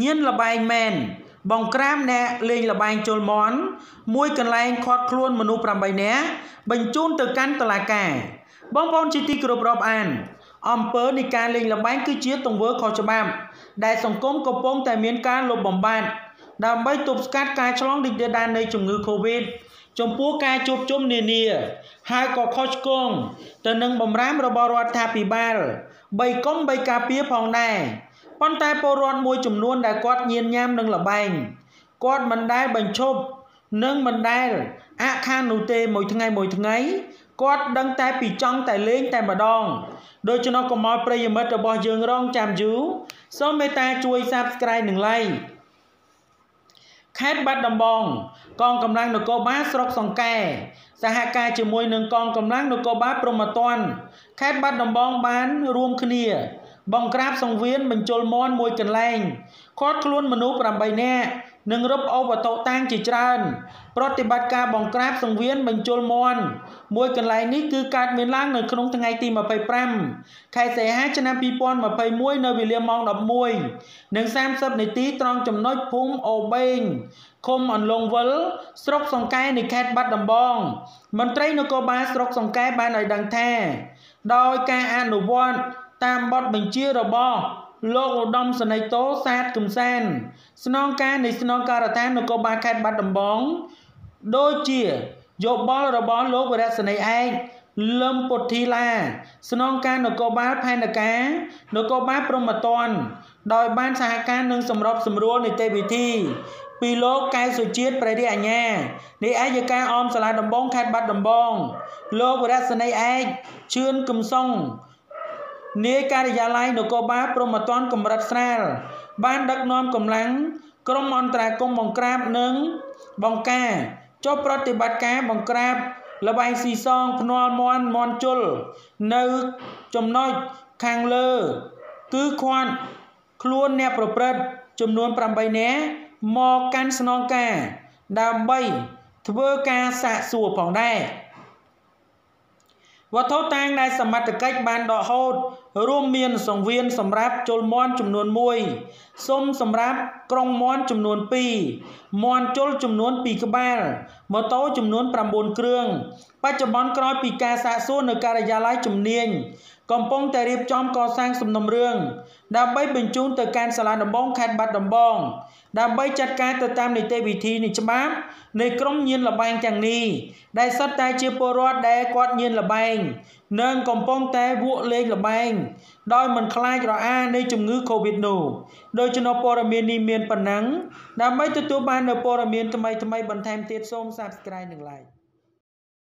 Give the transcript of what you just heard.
ញៀនលបែងមែនបង្ក្រាបអ្នកលេងលបែងជលមន់មួយកន្លែងខាត់ខ្លួនមនុស្ស8នាក់បញ្ជូនទៅកាន់តុលាការបងប្អូនជាទីគោរពរាប់អានអំពើនៃការលេងលបែងគឺជាទង្វើខុសច្បាប់ ដែលសង្គមកំពុងតែមានការលុបបំបាត់ដើម្បីទប់ស្កាត់ការឆ្លងរីករាលដាលនៃជំងឺ Covid ចំពោះការជួបជុំនានា ហើយក៏ខុសឆ្គងទៅនឹងបំរាមរបស់រដ្ឋាភិបាលបីកុំបីការពារផងដែរ ប៉ុន្តែពលរដ្ឋមួយចំនួនដែលគាត់ញៀនញ៉ាំនឹងលបែងគាត់មិនដែលបញ្ឈប់និងមិនដែលអខាននោះទេមួយថ្ងៃមួយថ្ងៃគាត់ដឹងតែពីចង់តែលេងតែម្ដងដូច្នោះកុំឲ្យប្រិយមិត្តរបស់យើងរងចាំយូរសូមមេត្តាជួយ Subscribe និង Like ខេត្តបាត់ដំបង កងកម្លាំងនគរបាលស្រុកសង្កែសហការជាមួយនឹងកងកម្លាំងនគរបាលព្រហ្មទណ្ឌខេត្តបាត់ដំបងបានរួមគ្នា បង្ក្រាបសង្វៀនបញ្ជុលមន់មួយកន្លែងខាត់ខ្លួនមនុស្ស8នាក់និងរឹបអូសវត្ថុតាំងជាច្រើន ប្រតិបត្តិការបង្ក្រាបសង្វៀនបញ្ជុលមន់មួយកន្លែងនេះគឺកើតមានឡើងនៅក្នុងថ្ងៃទី25ខែសីហាឆ្នាំ2021នៅវេលាម៉ោង11និង30នាទីត្រង់ចំណុចភូមិអូបេងឃុំអន្លង់វិលស្រុកសង្កែនៃខេត្តបាត់ដំបង មន្ត្រីនគរបាលស្រុកសង្កែបានឲ្យដឹងថា ដោយការអនុវត្ត តាមបទបញ្ជារបស់លោកឧត្តមសេនីយ៍តូសាទកំសាន ស្នងការនៃស្នងការដ្ឋាននគរបាលខេត្តបាត់ដំបងដូចជាយោបល់របស់លោកវរៈសេនីយ៍ឯកលឹមពុទ្ធីឡា ស្នងការនគរបាលផែនការនគរបាលព្រហ្មទណ្ឌដោយបានសហការនឹងសម្របសម្រួលនីតិវិធី ពីលោកកែសុជាតិព្រះរាជអាជ្ញានៃអាយកាអមសាលាដំបងខេត្តបាត់ដំបង លោកវរៈសេនីយ៍ឯកជឿនកំសុង នាយការិយាល័យនគរបាលព្រហ្មទណ្ឌកម្រិតស្រាលបានដឹកនាំកម្លាំងក្រុមអន្តរាគមបង្ក្រាបនិងបង្ការចុះប្រតិបត្តិការបង្ក្រាបលបែងស៊ីសងភ្នាល់មន់មន់ជុលនៅចំណុចខាងលើ គឺខាត់ខ្លួនអ្នកប្រព្រឹត្តចំនួន8នាក់មកកាន់ស្នងការ ដើម្បីធ្វើការសាកសួរផងដែរវត្ថុតាងដែលសមត្ថកិច្ចបានដកហូត រួមមានសង្វៀនសម្រាប់ជលមន់ចំនួន1សុំសម្រាប់ក្រុងមន់ចំនួន2មន់ជលចំនួន2ក្បាលម៉ូតូចំនួន9គ្រឿងបច្ចុប្បន្នក្រោយពីការសាកសួរនៅការិយាល័យជំនាញកំពុងតែរៀបចំកសាងសំណុំរឿងដើម្បីបញ្ជូនទៅកាន់សាលាដំបងខេត្តបាត់ដំបងដើម្បីចាត់ការទៅតាមនីតិវិធីនៃច្បាប់នៃក្រមញៀនលបែងទាំងនេះដែលសុទ្ធតែជាពលរដ្ឋដែលគាត់ញៀនលបែង និងកំពុងតែវក់លេងលបែងដោយមិនខ្លាចរអានៃជំងឺ Covid នោះដោយចំណព័ត៌មាននេះមានប៉ុណ្ណឹងដើម្បីទទួលបាននូវព័ត៌មានថ្មីៗបន្ថែមទៀតសូម Subscribe និង Like